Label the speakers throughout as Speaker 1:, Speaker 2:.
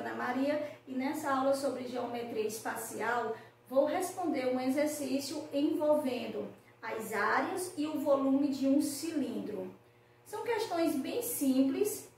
Speaker 1: Ana Maria e nessa aula sobre geometria espacial vou responder um exercício envolvendo as áreas e o volume de um cilindro. São questões bem simples,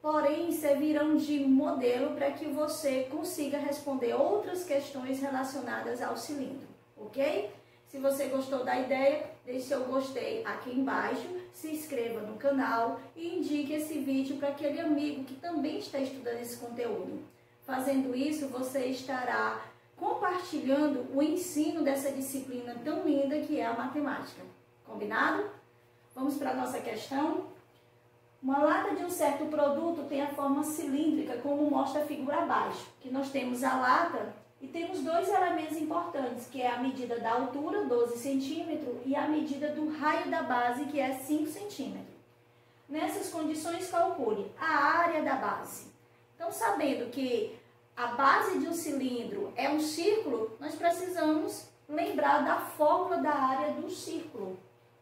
Speaker 1: porém servirão de modelo para que você consiga responder outras questões relacionadas ao cilindro, ok? Se você gostou da ideia, deixe seu gostei aqui embaixo, se inscreva no canal e indique esse vídeo para aquele amigo que também está estudando esse conteúdo. Fazendo isso, você estará compartilhando o ensino dessa disciplina tão linda que é a matemática. Combinado? Vamos para a nossa questão? Uma lata de um certo produto tem a forma cilíndrica, como mostra a figura abaixo, que nós temos a lata e temos dois elementos importantes, que é a medida da altura, 12 centímetros, e a medida do raio da base, que é 5 centímetros. Nessas condições, calcule a área da base. Então, sabendo que a base de um cilindro é um círculo, nós precisamos lembrar da fórmula da área do círculo.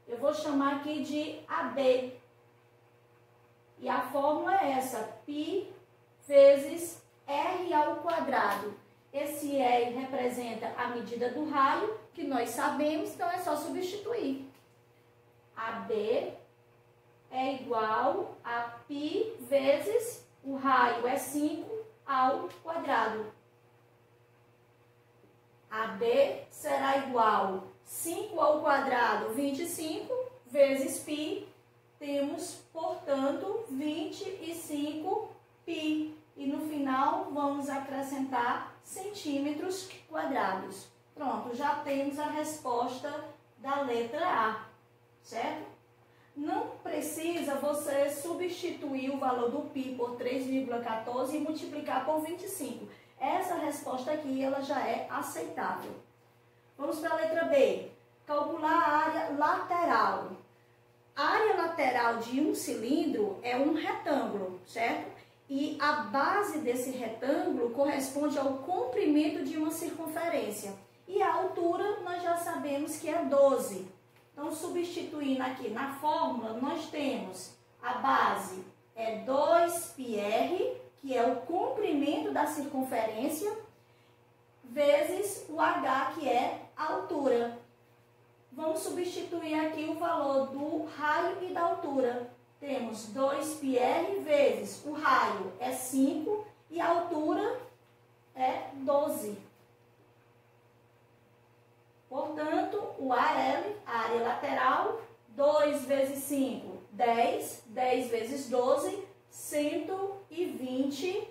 Speaker 1: Eu vou chamar aqui de AB. E a fórmula é essa, π vezes r ao quadrado. Esse R representa a medida do raio, que nós sabemos, então é só substituir. AB é igual a π vezes o raio é 5 ao quadrado. AB será igual 5 ao quadrado, 25, vezes π. Temos, portanto, 25 π e no final vamos acrescentar centímetros quadrados. Pronto, já temos a resposta da letra A, certo? Não precisa você substituir o valor do π por 3,14 e multiplicar por 25. Essa resposta aqui ela já é aceitável. Vamos para a letra B. Calcular a área lateral. A área lateral de um cilindro é um retângulo, certo? E a base desse retângulo corresponde ao comprimento de uma circunferência. E a altura nós já sabemos que é 12. Então, substituindo aqui na fórmula, nós temos a base é 2πr, que é o comprimento da circunferência, vezes o h, que é a altura. Vamos substituir aqui o valor do raio e da altura temos 2πr vezes o raio é 5 e a altura é 12. Portanto, o AL, área lateral, 2 vezes 5, 10, 10 vezes 12, 120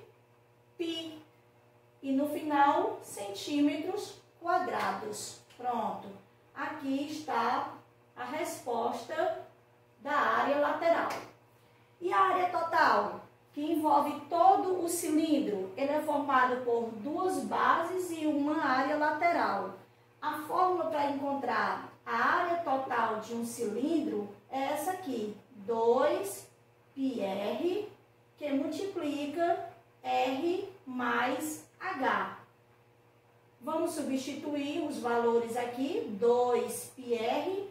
Speaker 1: pi. E no final, centímetros quadrados. Pronto. Aqui está a resposta da área lateral. E a área total, que envolve todo o cilindro, ele é formado por duas bases e uma área lateral. A fórmula para encontrar a área total de um cilindro é essa aqui, 2πr, que multiplica R mais H. Vamos substituir os valores aqui, 2πr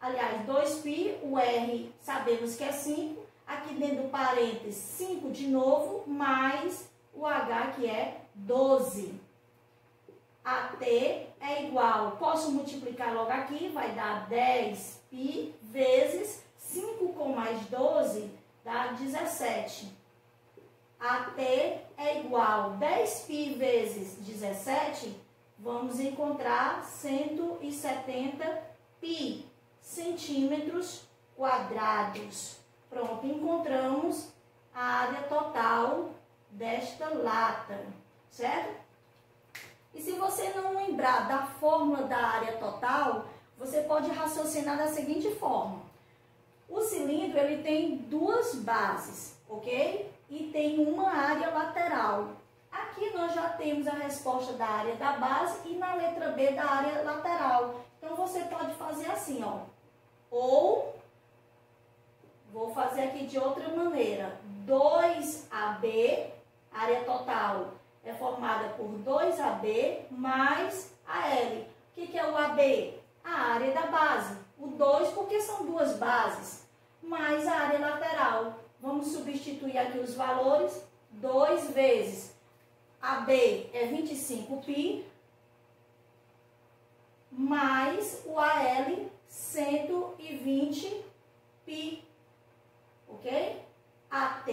Speaker 1: Aliás, 2π, o R sabemos que é 5. Aqui dentro do parênteses, 5 de novo, mais o H que é 12. AT é igual, posso multiplicar logo aqui, vai dar 10π vezes 5 com mais 12 dá 17. AT é igual 10π vezes 17, vamos encontrar 170 π centímetros quadrados. Pronto, encontramos a área total desta lata, certo? E se você não lembrar da fórmula da área total, você pode raciocinar da seguinte forma. O cilindro ele tem duas bases, ok? E tem uma área lateral. Aqui nós já temos a resposta da área da base e na letra B da área lateral. Então você pode fazer assim, ó. Ou, vou fazer aqui de outra maneira, 2AB, área total é formada por 2AB mais AL. O que, que é o AB? A área da base. O 2, porque são duas bases, mais a área lateral. Vamos substituir aqui os valores. 2 vezes AB é 25π, mais o AL 120 π, ok? AT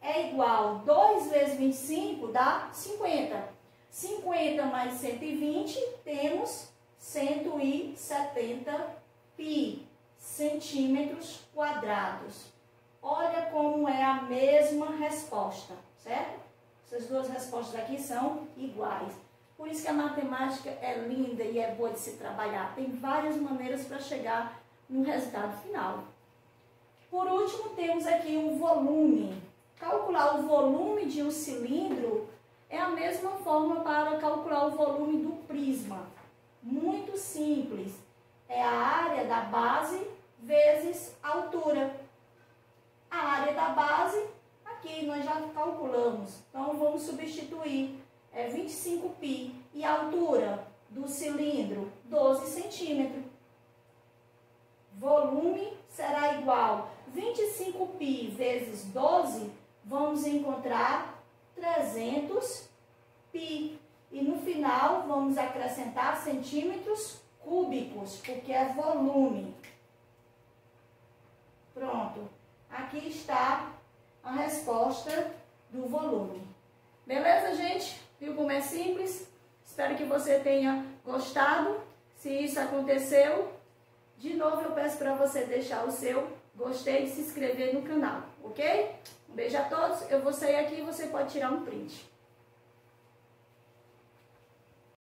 Speaker 1: é igual 2 vezes 25 dá 50. 50 mais 120 temos 170 pi centímetros quadrados. Olha como é a mesma resposta, certo? Essas duas respostas aqui são iguais. Por isso que a matemática é linda e é boa de se trabalhar. Tem várias maneiras para chegar no resultado final. Por último, temos aqui o volume. Calcular o volume de um cilindro é a mesma forma para calcular o volume do prisma. Muito simples. É a área da base vezes a altura. A área da base, aqui nós já calculamos. Então, vamos substituir é 25 pi e a altura do cilindro 12 centímetros. Volume será igual 25 pi vezes 12, vamos encontrar 300 pi. E no final vamos acrescentar centímetros cúbicos, porque é volume. Pronto. Aqui está a resposta do volume. Beleza, gente? Viu como é simples? Espero que você tenha gostado. Se isso aconteceu, de novo eu peço para você deixar o seu gostei e se inscrever no canal, ok? Um beijo a todos. Eu vou sair aqui e você pode tirar um print.